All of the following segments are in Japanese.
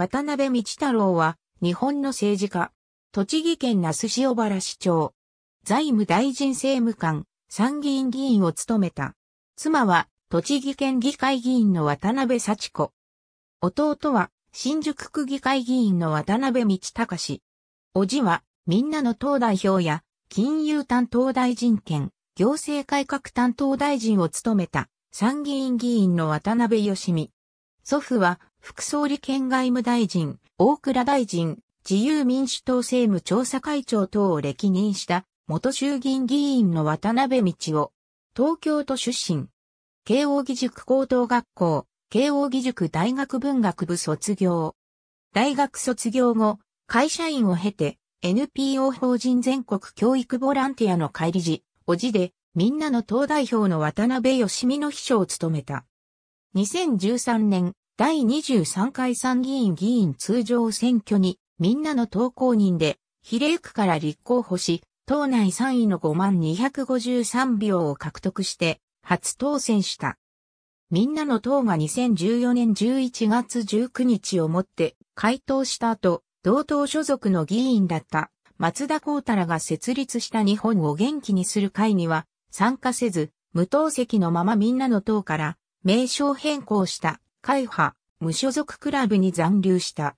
渡辺道太郎は、日本の政治家。栃木県那須塩原市長。財務大臣政務官、参議院議員を務めた。妻は、栃木県議会議員の渡辺幸子。弟は、新宿区議会議員の渡辺道隆。叔父は、みんなの党代表や、金融担当大臣兼、行政改革担当大臣を務めた、参議院議員の渡辺義美。祖父は、副総理兼外務大臣、大倉大臣、自由民主党政務調査会長等を歴任した元衆議院議員の渡辺道夫。東京都出身。慶応義塾高等学校、慶応義塾大学文学部卒業。大学卒業後、会社員を経て、NPO 法人全国教育ボランティアの会理事、おじで、みんなの党代表の渡辺義美の秘書を務めた。2013年、第23回参議院議員通常選挙にみんなの投稿人で、比例区から立候補し、党内3位の5万253票を獲得して、初当選した。みんなの党が2014年11月19日をもって回答した後、同党所属の議員だった松田幸太らが設立した日本を元気にする会には参加せず、無党籍のままみんなの党から名称変更した会派無所属クラブに残留した。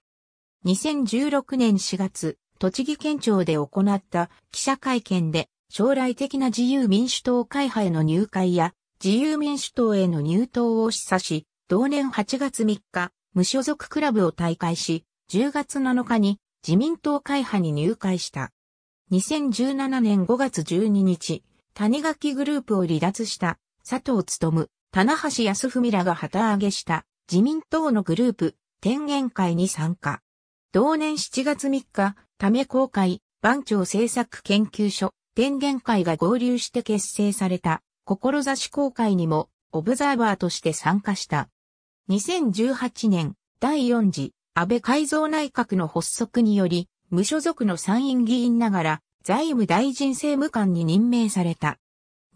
2016年4月、栃木県庁で行った記者会見で、将来的な自由民主党会派への入会や、自由民主党への入党を示唆し、同年8月3日、無所属クラブを退会し、10月7日に自民党会派に入会した。2017年5月12日、谷垣グループを離脱した佐藤務、棚橋康文らが旗揚げした自民党のグループ、天元会に参加。同年7月3日、ため公開、番長政策研究所、天元会が合流して結成された、志公会にも、オブザーバーとして参加した。2018年、第4次、安倍改造内閣の発足により、無所属の参院議員ながら、財務大臣政務官に任命された。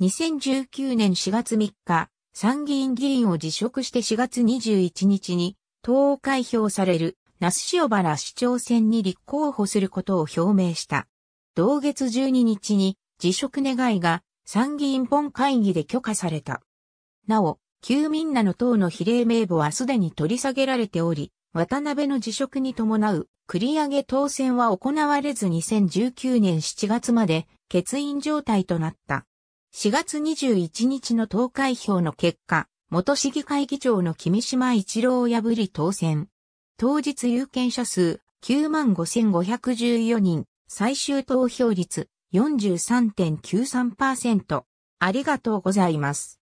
2019年4月3日、参議院議員を辞職して4月21日に、党を開票される那須塩原市長選に立候補することを表明した。同月12日に辞職願いが参議院本会議で許可された。なお、旧民なの党の比例名簿はすでに取り下げられており、渡辺の辞職に伴う繰り上げ当選は行われず2019年7月まで欠員状態となった。4月21日の投開票の結果、元市議会議長の君島一郎を破り当選。当日有権者数95,514人、最終投票率43.93%。ありがとうございます。